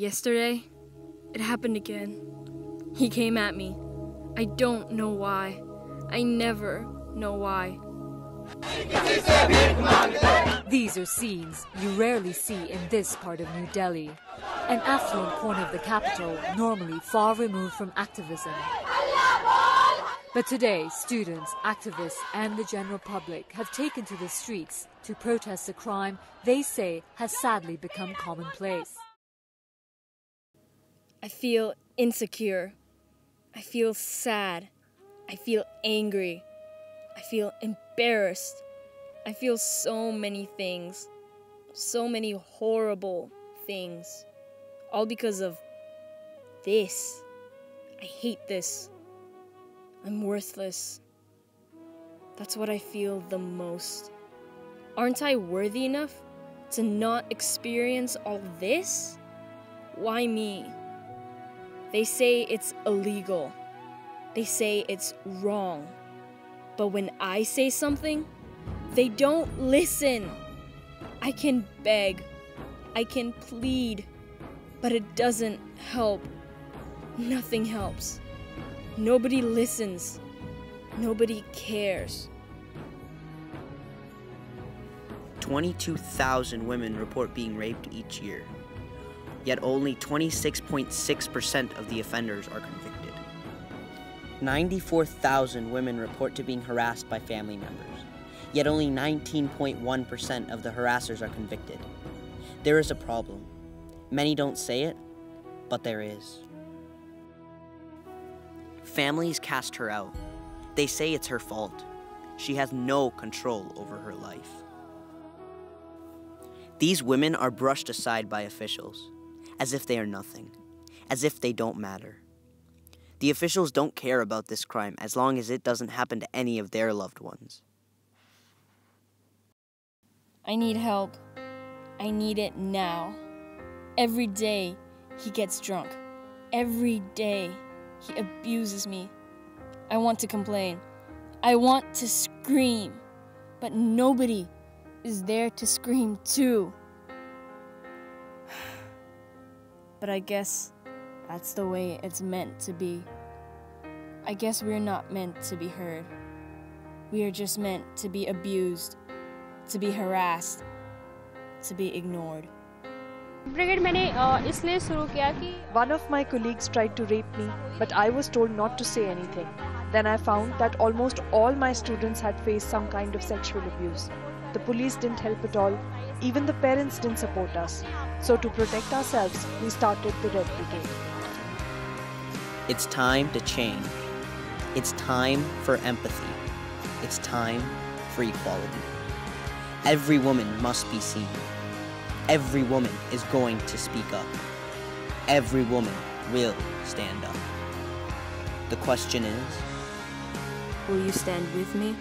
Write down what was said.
Yesterday, it happened again. He came at me. I don't know why. I never know why. These are scenes you rarely see in this part of New Delhi, an affluent corner of the capital normally far removed from activism. But today, students, activists, and the general public have taken to the streets to protest a crime they say has sadly become commonplace. I feel insecure. I feel sad. I feel angry. I feel embarrassed. I feel so many things. So many horrible things. All because of this. I hate this. I'm worthless. That's what I feel the most. Aren't I worthy enough to not experience all this? Why me? They say it's illegal. They say it's wrong. But when I say something, they don't listen. I can beg, I can plead, but it doesn't help. Nothing helps. Nobody listens. Nobody cares. 22,000 women report being raped each year yet only 26.6% of the offenders are convicted. 94,000 women report to being harassed by family members, yet only 19.1% of the harassers are convicted. There is a problem. Many don't say it, but there is. Families cast her out. They say it's her fault. She has no control over her life. These women are brushed aside by officials as if they are nothing, as if they don't matter. The officials don't care about this crime as long as it doesn't happen to any of their loved ones. I need help. I need it now. Every day he gets drunk. Every day he abuses me. I want to complain. I want to scream. But nobody is there to scream too. But I guess that's the way it's meant to be. I guess we're not meant to be heard. We are just meant to be abused, to be harassed, to be ignored. One of my colleagues tried to rape me, but I was told not to say anything. Then I found that almost all my students had faced some kind of sexual abuse. The police didn't help at all. Even the parents didn't support us. So to protect ourselves, we started the Red Brigade. It's time to change. It's time for empathy. It's time for equality. Every woman must be seen. Every woman is going to speak up. Every woman will stand up. The question is Will you stand with me?